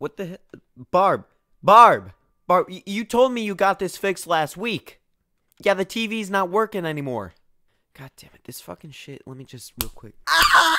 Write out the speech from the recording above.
What the Barb? Barb! Barb, you told me you got this fixed last week. Yeah, the TV's not working anymore. God damn it, this fucking shit. Let me just real quick. Ah!